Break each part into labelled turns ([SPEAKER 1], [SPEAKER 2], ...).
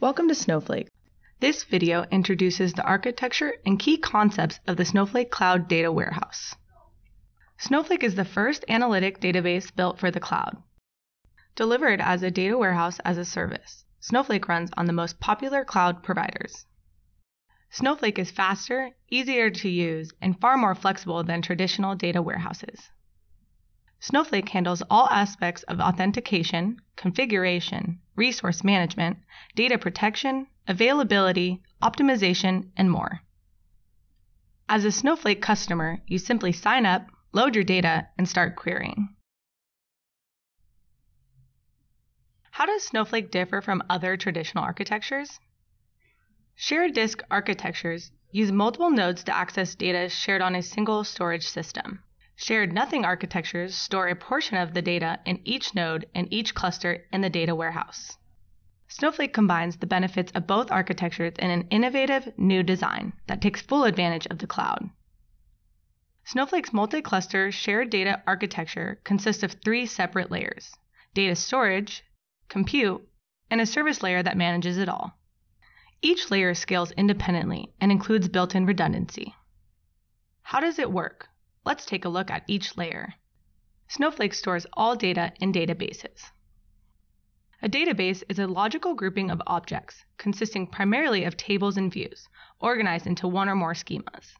[SPEAKER 1] Welcome to Snowflake. This video introduces the architecture and key concepts of the Snowflake Cloud Data Warehouse. Snowflake is the first analytic database built for the cloud. Delivered as a data warehouse as a service, Snowflake runs on the most popular cloud providers. Snowflake is faster, easier to use, and far more flexible than traditional data warehouses. Snowflake handles all aspects of authentication, configuration, resource management, data protection, availability, optimization, and more. As a Snowflake customer, you simply sign up, load your data, and start querying. How does Snowflake differ from other traditional architectures? Shared disk architectures use multiple nodes to access data shared on a single storage system. Shared nothing architectures store a portion of the data in each node and each cluster in the data warehouse. Snowflake combines the benefits of both architectures in an innovative new design that takes full advantage of the cloud. Snowflake's multi cluster shared data architecture consists of three separate layers data storage, compute, and a service layer that manages it all. Each layer scales independently and includes built in redundancy. How does it work? Let's take a look at each layer. Snowflake stores all data in databases. A database is a logical grouping of objects consisting primarily of tables and views, organized into one or more schemas.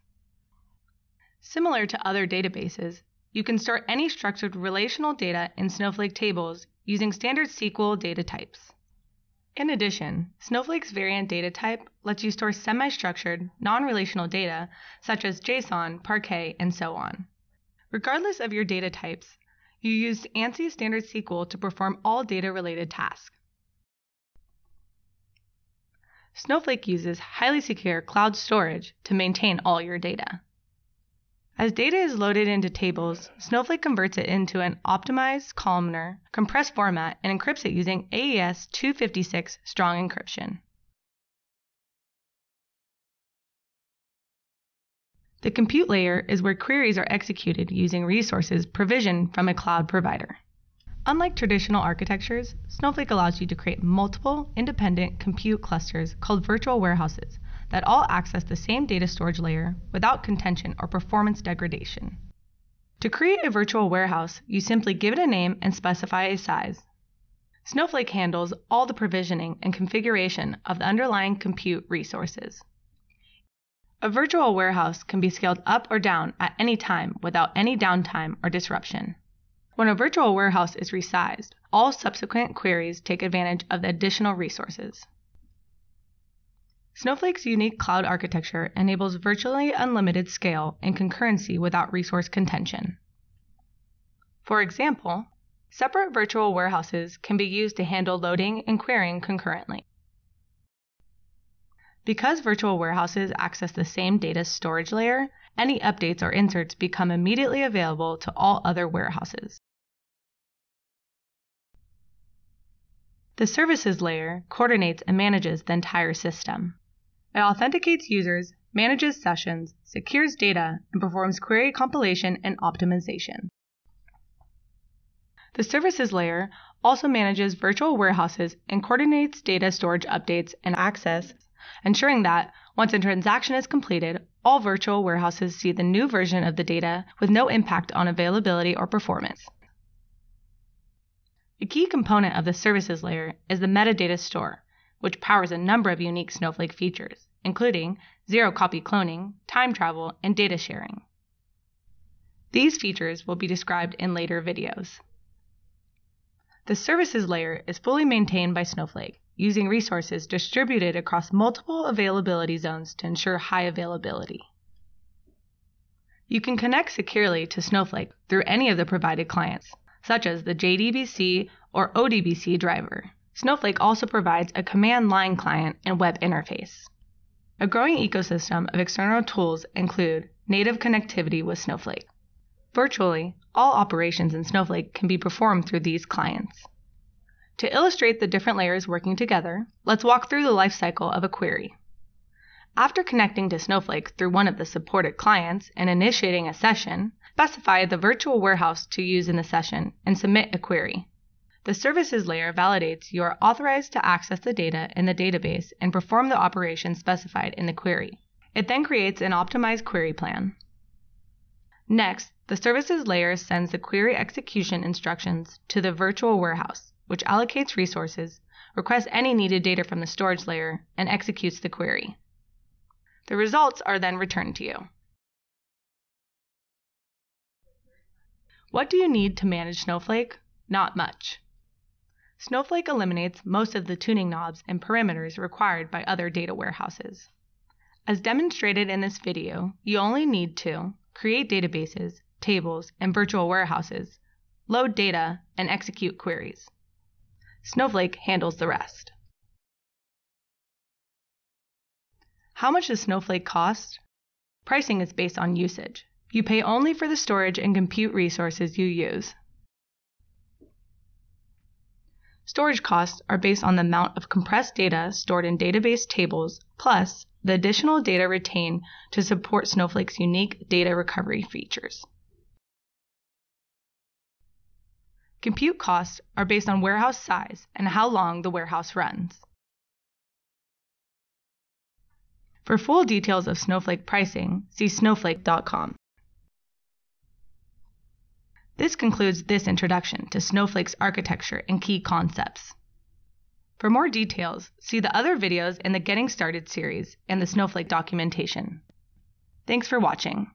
[SPEAKER 1] Similar to other databases, you can store any structured relational data in Snowflake tables using standard SQL data types. In addition, Snowflake's variant data type lets you store semi structured, non relational data such as JSON, Parquet, and so on. Regardless of your data types, you use ANSI Standard SQL to perform all data related tasks. Snowflake uses highly secure cloud storage to maintain all your data. As data is loaded into tables, Snowflake converts it into an optimized, columnar, compressed format and encrypts it using AES 256 strong encryption. The compute layer is where queries are executed using resources provisioned from a cloud provider. Unlike traditional architectures, Snowflake allows you to create multiple independent compute clusters called virtual warehouses that all access the same data storage layer without contention or performance degradation. To create a virtual warehouse, you simply give it a name and specify a size. Snowflake handles all the provisioning and configuration of the underlying compute resources. A virtual warehouse can be scaled up or down at any time without any downtime or disruption. When a virtual warehouse is resized, all subsequent queries take advantage of the additional resources. Snowflake's unique cloud architecture enables virtually unlimited scale and concurrency without resource contention. For example, separate virtual warehouses can be used to handle loading and querying concurrently. Because virtual warehouses access the same data storage layer, any updates or inserts become immediately available to all other warehouses. The services layer coordinates and manages the entire system. It authenticates users, manages sessions, secures data, and performs query compilation and optimization. The services layer also manages virtual warehouses and coordinates data storage updates and access, ensuring that once a transaction is completed, all virtual warehouses see the new version of the data with no impact on availability or performance. A key component of the services layer is the metadata store, which powers a number of unique Snowflake features, including zero copy cloning, time travel, and data sharing. These features will be described in later videos. The services layer is fully maintained by Snowflake, using resources distributed across multiple availability zones to ensure high availability. You can connect securely to Snowflake through any of the provided clients, such as the JDBC or ODBC driver. Snowflake also provides a command line client and web interface. A growing ecosystem of external tools include native connectivity with Snowflake. Virtually, all operations in Snowflake can be performed through these clients. To illustrate the different layers working together, let's walk through the lifecycle of a query. After connecting to Snowflake through one of the supported clients and initiating a session, specify the virtual warehouse to use in the session and submit a query. The services layer validates you are authorized to access the data in the database and perform the operation specified in the query. It then creates an optimized query plan. Next, the services layer sends the query execution instructions to the virtual warehouse, which allocates resources, requests any needed data from the storage layer, and executes the query. The results are then returned to you. What do you need to manage Snowflake? Not much. Snowflake eliminates most of the tuning knobs and parameters required by other data warehouses. As demonstrated in this video, you only need to create databases, tables, and virtual warehouses, load data, and execute queries. Snowflake handles the rest. How much does Snowflake cost? Pricing is based on usage. You pay only for the storage and compute resources you use. Storage costs are based on the amount of compressed data stored in database tables plus the additional data retained to support Snowflake's unique data recovery features. Compute costs are based on warehouse size and how long the warehouse runs. For full details of Snowflake pricing, see snowflake.com. This concludes this introduction to Snowflake's architecture and key concepts. For more details, see the other videos in the Getting Started series and the Snowflake documentation. Thanks for watching.